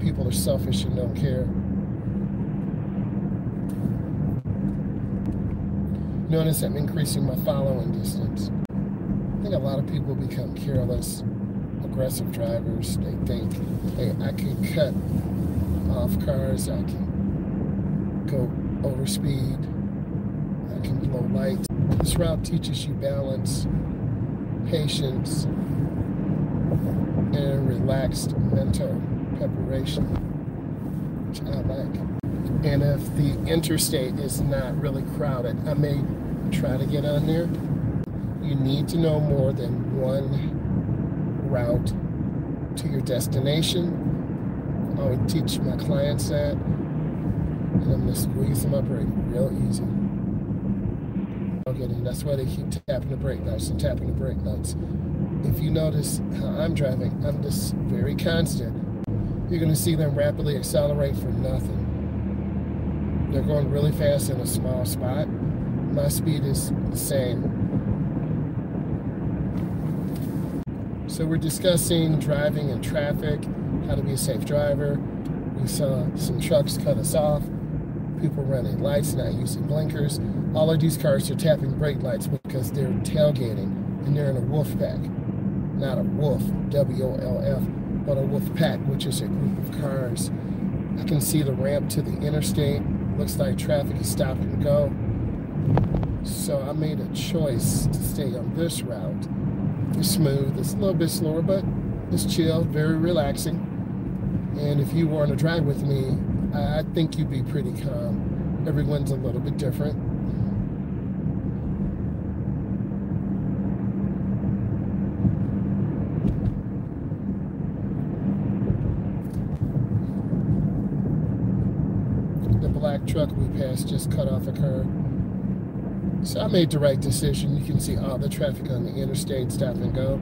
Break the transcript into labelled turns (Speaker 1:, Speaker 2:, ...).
Speaker 1: people are selfish and don't care. Notice I'm increasing my following distance. I think a lot of people become careless, aggressive drivers. They think, hey, I can cut off cars, I can go over speed, I can blow lights. This route teaches you balance, patience, and relaxed mental preparation, which I like. And if the interstate is not really crowded, I may try to get on there. You need to know more than one route to your destination. I would teach my clients that. And I'm to squeeze them up brake real easy. Okay, that's why they keep tapping the brake lights and tapping the brake lights. If you notice how I'm driving, I'm just very constant. You're going to see them rapidly accelerate for nothing. They're going really fast in a small spot. My speed is the same. So we're discussing driving in traffic, how to be a safe driver. We saw some trucks cut us off, people running lights, not using blinkers. All of these cars are tapping brake lights because they're tailgating and they're in a wolf pack. Not a wolf, W-O-L-F, a wolf pack, which is a group of cars. I can see the ramp to the interstate. Looks like traffic is stop and go. So I made a choice to stay on this route. It's smooth, it's a little bit slower, but it's chill, very relaxing. And if you were on a drive with me, I think you'd be pretty calm. Everyone's a little bit different. The black truck we passed just cut off a curb. So I made the right decision. You can see all the traffic on the interstate stop and go.